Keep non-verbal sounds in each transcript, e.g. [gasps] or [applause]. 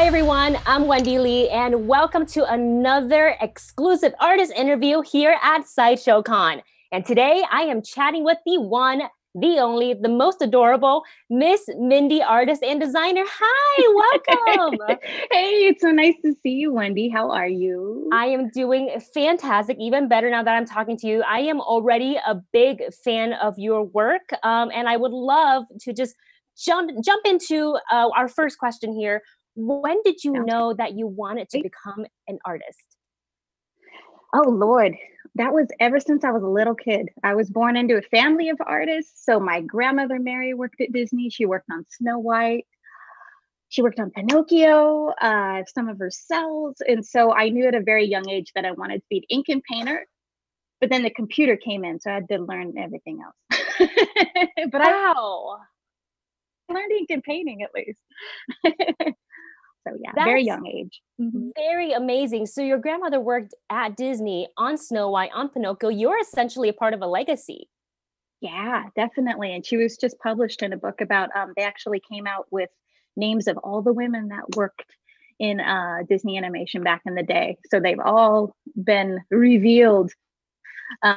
Hi, everyone. I'm Wendy Lee, and welcome to another exclusive artist interview here at Sideshow Con. And today I am chatting with the one, the only, the most adorable Miss Mindy, artist and designer. Hi, welcome. [laughs] hey, it's so nice to see you, Wendy. How are you? I am doing fantastic, even better now that I'm talking to you. I am already a big fan of your work, um, and I would love to just jump jump into uh, our first question here. When did you know that you wanted to become an artist? Oh Lord, that was ever since I was a little kid. I was born into a family of artists. So my grandmother Mary worked at Disney. She worked on Snow White. She worked on Pinocchio, uh, some of her cells. And so I knew at a very young age that I wanted to be an ink and painter. But then the computer came in, so I had to learn everything else. [laughs] but wow. I learned ink and painting at least. [laughs] So yeah, That's very young age. Mm-hmm. Very amazing. So your grandmother worked at Disney on Snow White, on Pinocchio. You're essentially a part of a legacy. Yeah, definitely. And she was just published in a book about. Um, they actually came out with names of all the women that worked in uh, Disney animation back in the day. So they've all been revealed. Uh,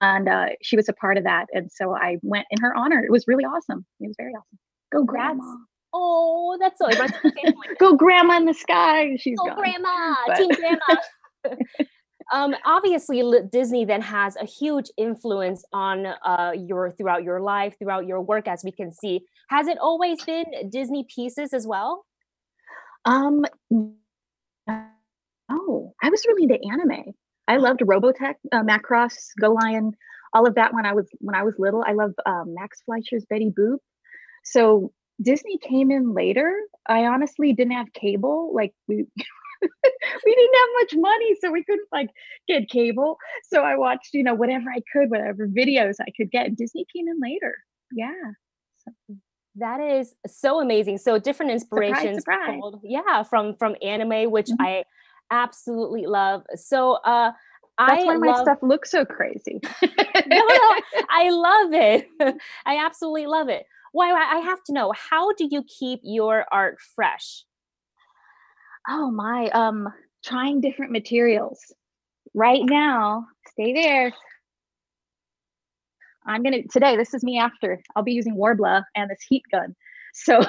and uh, she was a part of that. And so I went in her honor. It was really awesome. It was very awesome. Go, grandma. Oh, that's so. [laughs] Go, grandma in the sky. She's Go, gone. grandma. [laughs] But... Team grandma. [laughs] um, obviously, Disney then has a huge influence on uh, your throughout your life, throughout your work, as we can see. Has it always been Disney pieces as well? Um, oh, I was really into anime. I loved Robotech, uh, Macross, Go Lion, all of that when I was when I was little. I love um, Max Fleischer's Betty Boop. So Disney came in later. I honestly didn't have cable. Like we [laughs] we didn't have much money, so we couldn't like get cable. So I watched, you know, whatever I could, whatever videos I could get. Disney came in later. Yeah. So. That is so amazing. So different inspirations, surprise, surprise. Pulled, yeah, from from anime, which mm-hmm. I absolutely love. So uh that's I why my love... stuff looks so crazy. [laughs] no, no, [laughs] I love it. I absolutely love it why I have to know how do you keep your art fresh? Oh my, um, trying different materials. Right now, stay there. I'm gonna today. This is me after. I'll be using Worbla and this heat gun. So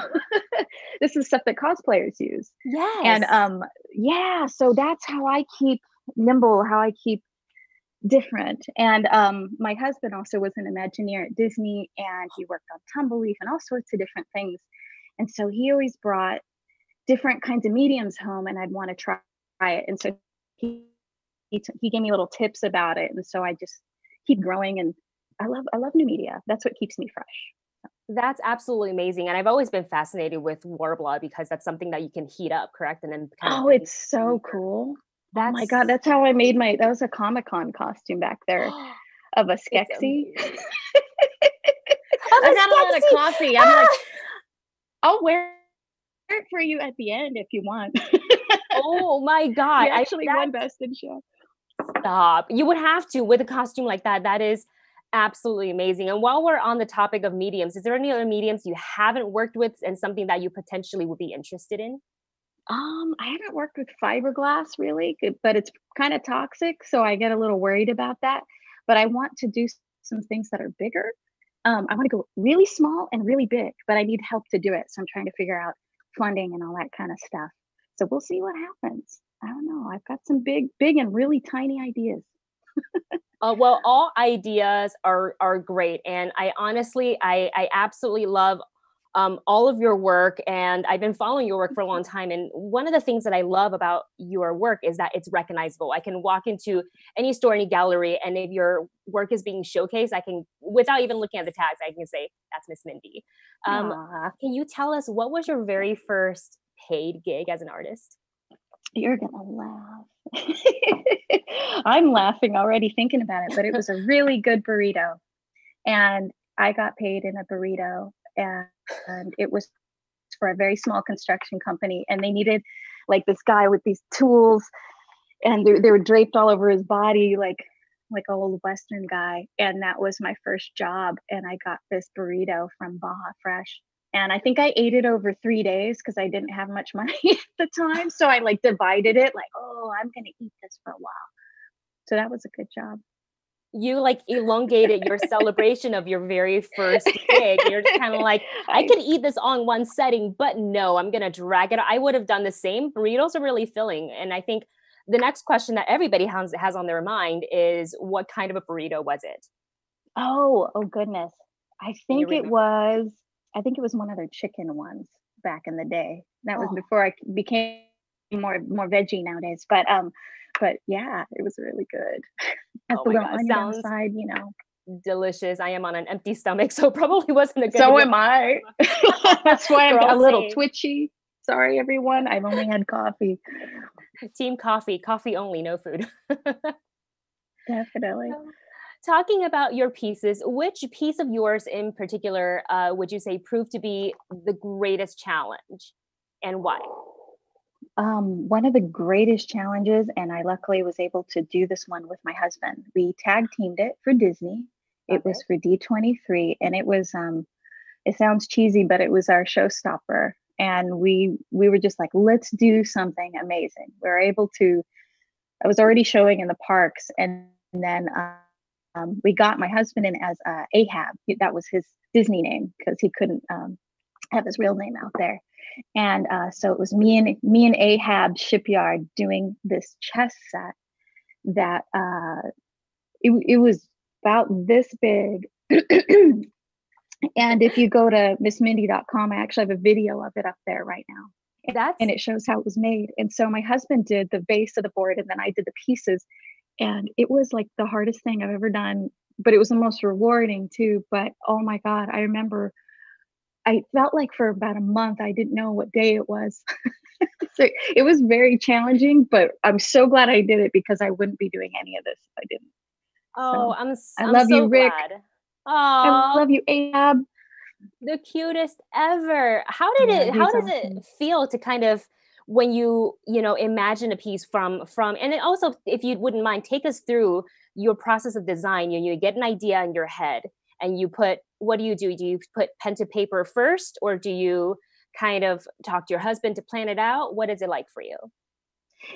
[laughs] this is stuff that cosplayers use. Yeah. And um, yeah. So that's how I keep nimble. How I keep different. And um, my husband also was an Imagineer at Disney and he worked on Tumble Leaf and all sorts of different things. And so he always brought different kinds of mediums home and I'd want to try it. And so he, he, t- he gave me little tips about it. And so I just keep growing and I love, I love new media. That's what keeps me fresh. That's absolutely amazing. And I've always been fascinated with Worbla because that's something that you can heat up, correct? And then oh, it's so cool. That's, oh my god, that's how I made my. That was a Comic Con costume back [gasps] there of a Skeksis. I got a lot of coffee. I'm like, [laughs] I'll wear it for you at the end if you want. [laughs] oh my god! You actually I, won Best in Show. Stop! You would have to with a costume like that. That is absolutely amazing. And while we're on the topic of mediums, is there any other mediums you haven't worked with and something that you potentially would be interested in? Um, I haven't worked with fiberglass really, but it's kind of toxic, so I get a little worried about that. But I want to do some things that are bigger. Um, I want to go really small and really big, but I need help to do it. So I'm trying to figure out funding and all that kind of stuff. So we'll see what happens. I don't know. I've got some big, big and really tiny ideas. uh, well, all ideas are are great, and I honestly, I I absolutely love um, all of your work and i've been following your work for a long time and one of the things that i love about your work is that it's recognizable. I can walk into any store any gallery and if your work is being showcased i can without even looking at the tags i can say that's miss mindy. Um, can you tell us what was your very first paid gig as an artist? You're gonna laugh. [laughs] I'm laughing already thinking about it but it was a really good burrito and i got paid in a burrito and, and it was for a very small construction company and they needed like this guy with these tools and they, they were draped all over his body like like a old western guy and that was my first job and i got this burrito from baja fresh and I think I ate it over three days because I didn't have much [laughs] money at the time. So I like divided it, like, oh, I'm gonna eat this for a while. So that was a good job. You like elongated your celebration of your very first gig. You're just kind of like, [laughs] I could eat this on one setting, but no, I'm gonna drag it. I would have done the same. Burritos are really filling, and I think the next question that everybody has has on their mind is, what kind of a burrito was it? Oh, oh goodness. I think it was I think it was one of their chicken ones back in the day. That was oh. before I became more more veggie nowadays. But um, but yeah, it was really good. [laughs] That's oh the onion Sounds side, you know. Delicious. I am on an empty stomach, [laughs] so probably wasn't a good. So am I. [laughs] That's why I'm a little twitchy. Sorry, everyone. I've only had coffee. Team coffee, coffee only, no food. Definitely talking about your pieces, which piece of yours in particular uh, would you say proved to be the greatest challenge and why? Um, one of the greatest challenges, and I luckily was able to do this one with my husband. We tag teamed it for Disney. Okay. It was for D23, and it was um, it sounds cheesy, but it was our showstopper. And we we were just like, let's do something amazing. We were able to. I was already showing in the parks, and, then um, we got my husband in as uh, Ahab. That was his Disney name because he couldn't um, have his real name out there. And uh, so it was me and me and Ahab Shipyard doing this chess set that uh, it, it was about this big. and if you go to missmindy.com, I actually have a video of it up there right now. That's and it shows how it was made. And so my husband did the base of the board, and then I did the pieces and it was like the hardest thing I've ever done, but it was the most rewarding too. But oh my God, I remember I felt like for about a month I didn't know what day it was. [laughs] so it was very challenging, but I'm so glad I did it because I wouldn't be doing any of this if I didn't. Oh, so, I'm, I love so you, Rick. Oh, I love you, Ahab. The cutest ever. How did yeah, it? How does awesome. it feel to kind of when you you know imagine a piece from from and also if you wouldn't mind take us through your process of design you, you get an idea in your head and you put what do you do do you put pen to paper first or do you kind of talk to your husband to plan it out what is it like for you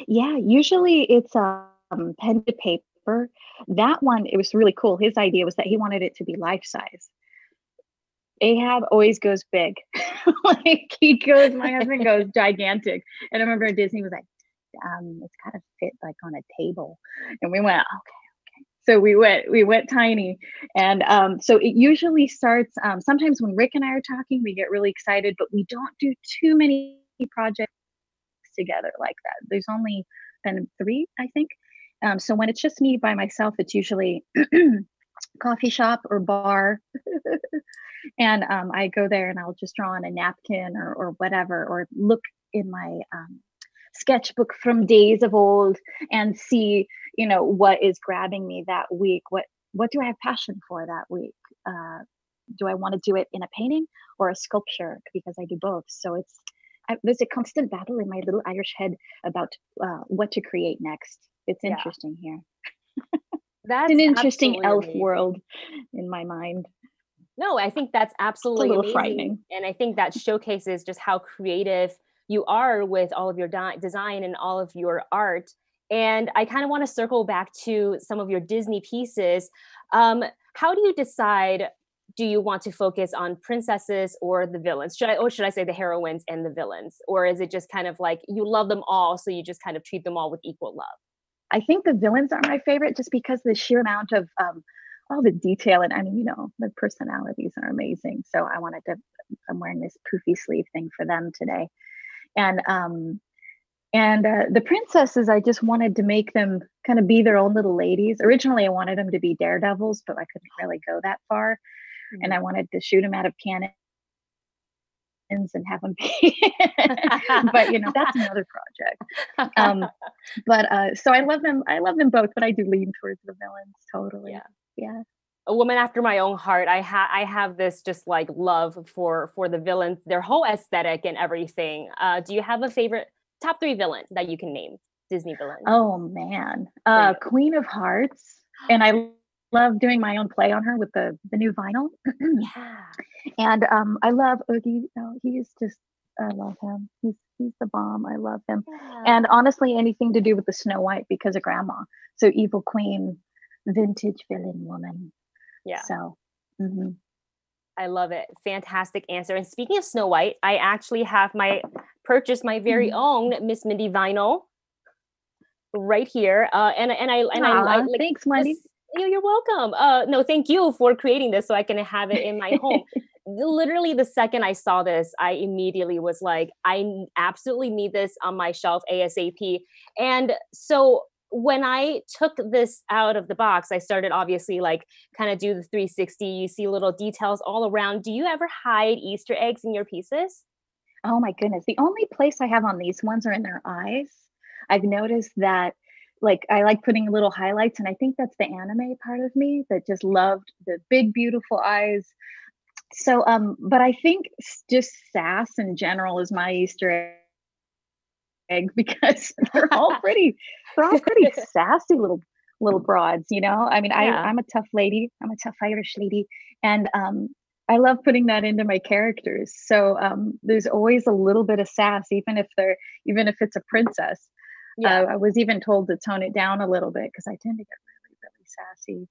yeah usually it's um, pen to paper that one it was really cool his idea was that he wanted it to be life size Ahab always goes big. [laughs] like he goes, my husband goes [laughs] gigantic. And I remember Disney was like, um, it's gotta fit like on a table. And we went, okay. So we went, we went tiny. And um, so it usually starts um, sometimes when Rick and I are talking, we get really excited, but we don't do too many projects together like that. There's only been three, I think. Um, so when it's just me by myself, it's usually [clears throat] coffee shop or bar. [laughs] and um, I go there and I'll just draw on a napkin or, or whatever, or look in my um, sketchbook from days of old and see, you know, what is grabbing me that week. What what do I have passion for that week? Uh, do I want to do it in a painting or a sculpture? Because I do both. So it's I, there's a constant battle in my little Irish head about uh, what to create next. It's interesting yeah. here. That's an interesting elf amazing. world in my mind. No, I think that's absolutely amazing. frightening. And I think that showcases just how creative you are with all of your di- design and all of your art. And I kind of want to circle back to some of your Disney pieces. Um, how do you decide? Do you want to focus on princesses or the villains? Should I, or should I say the heroines and the villains? Or is it just kind of like you love them all, so you just kind of treat them all with equal love? I think the villains are my favorite just because the sheer amount of um, all the detail and I mean, you know, the personalities are amazing. So I wanted to I'm wearing this poofy sleeve thing for them today. And um and uh, the princesses, I just wanted to make them kind of be their own little ladies. Originally, I wanted them to be daredevils, but I couldn't really go that far. Mm-hmm. And I wanted to shoot them out of cannons and have them be. [laughs] but you know, that's another project. Um, but uh, so I love them. I love them both, but I do lean towards the villains totally. Yeah yeah a woman after my own heart i have i have this just like love for for the villains their whole aesthetic and everything uh do you have a favorite top three villain that you can name disney villain oh man uh queen of hearts and i love doing my own play on her with the the new vinyl. yeah. [clears throat] And um, I love Oogie. Oh, he's just I love him. He's he's the bomb. I love him. yeah. And honestly, anything to do with the Snow White because of Grandma. So evil queen, vintage villain woman. yeah. So. mhm. I love it. Fantastic answer. And speaking of Snow White, I actually have my purchased my very Mhm. own Miss Mindy vinyl right here. Uh, and and I and I, I like thanks, Mindy. You're welcome. Uh, no, thank you for creating this so I can have it in my home. [laughs] Literally, the second I saw this, I immediately was like, I absolutely need this on my shelf ASAP. And so when I took this out of the box, I started obviously like kind of do the 360. You see little details all around. Do you ever hide Easter eggs in your pieces? Oh my goodness. The only place I have on these ones are in their eyes. I've noticed that like I like putting little highlights and I think that's the anime part of me that just loved the big beautiful eyes. So um but I think just sass in general is my Easter egg [laughs] because they're all [laughs] pretty they're all pretty [laughs] sassy little little broads, you know? I mean, I I'm a tough lady. I'm a tough Irish lady and um I love putting that into my characters. So um, there's always a little bit of sass, even if they're even if it's a princess. Yeah. Uh, I was even told to tone it down a little bit because I tend to get really, really sassy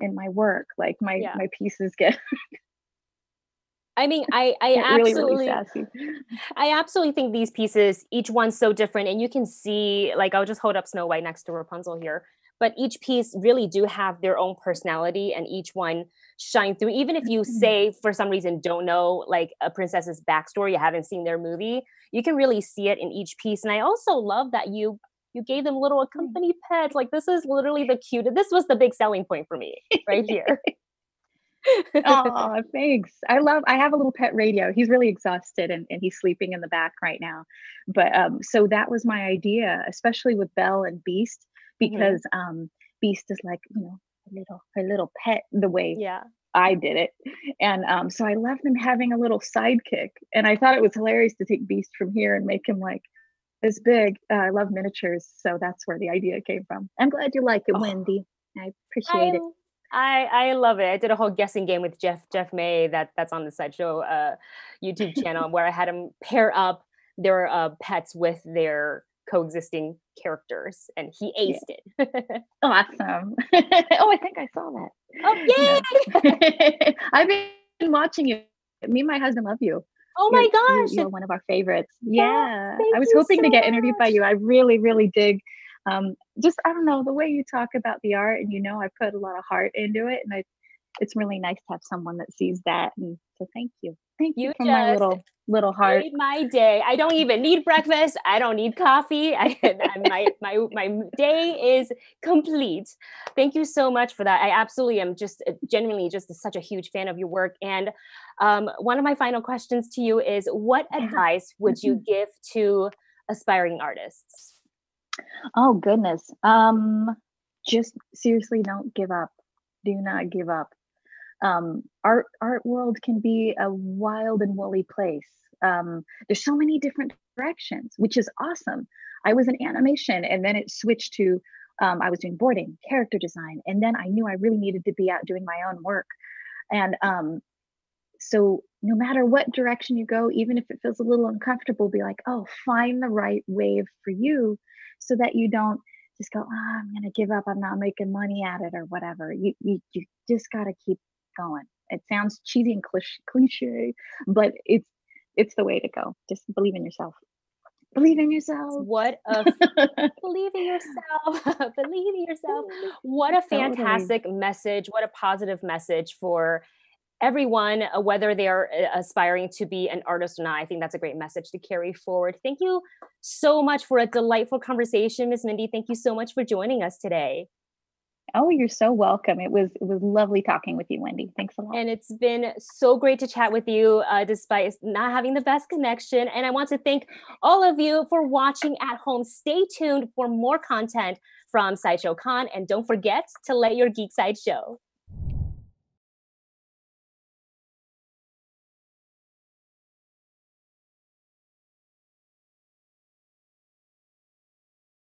in my work. Like my Yeah. my pieces get, [laughs] I mean, I I really, absolutely really. I absolutely think these pieces, each one's so different, and you can see, like, I'll just hold up Snow White next to Rapunzel here, but each piece really do have their own personality, and each one shine through. Even if you Mhm. say for some reason don't know like a princess's backstory, you haven't seen their movie, you can really see it in each piece. And I also love that you you gave them little accompany pets. Like this is literally the cutest. This was the big selling point for me right [laughs] here. Oh, [laughs] thanks. I love I have a little pet radio. He's really exhausted and, and he's sleeping in the back right now. But um so that was my idea, especially with Belle and Beast, Mhm. because um Beast is like, you know, a little her little pet the way yeah. I did it. And um, so I left him having a little sidekick. And I thought it was hilarious to take Beast from here and make him like this big. Uh, I love miniatures. So that's where the idea came from. I'm glad you like it, Oh. Wendy. I appreciate it. I, I love it. I did a whole guessing game with Jeff Jeff May that that's on the sideshow uh, YouTube [laughs] channel where I had him pair up their uh, pets with their coexisting characters, and he Yeah. aced it. [laughs] Awesome. [laughs] oh, I think I saw that. oh yay! Yeah. [laughs] I've been watching you. Me and my husband love you. Oh my you're- gosh! You're, one of our favorites. Yeah. thank I was hoping to so get interviewed by you. I really, really dig um just I don't know, the way you talk about the art and you know I put a lot of heart into it and I it's really nice to have someone that sees that and so thank you. Thank you, You from my little little heart. made my day. I don't even need breakfast. I don't need coffee. [laughs] I, my my my day is complete. Thank you so much for that. I absolutely am just uh, genuinely just such a huge fan of your work. And um, one of my final questions to you is, what [laughs] advice would you give to aspiring artists? Oh goodness. Um just seriously don't give up. Do not give up. Um art art world can be a wild and woolly place. Um there's so many different directions, which is awesome. I was in animation and then it switched to um, I was doing boarding, character design, and then I knew I really needed to be out doing my own work. And um, so no matter what direction you go, even if it feels a little uncomfortable, be like, oh, find the right wave for you so that you don't just go, oh, I'm gonna give up, I'm not making money at it or whatever. You you, you just gotta keep going. It sounds cheesy and cliche, but it's it's the way to go. Just believe in yourself. Believe in yourself. What a [laughs] believe in yourself. [laughs] believe in yourself. [laughs] What a Totally. fantastic message. What a positive message for everyone, uh, whether they are uh, aspiring to be an artist or not. I think that's a great message to carry forward. Thank you so much for a delightful conversation, Miss Mindy. Thank you so much for joining us today. Oh, you're so welcome. It was it was lovely talking with you, Wendy. Thanks a lot. And it's been so great to chat with you, uh, despite not having the best connection. And I want to thank all of you for watching at home. Stay tuned for more content from Sideshow Con, and don't forget to let your geek side show.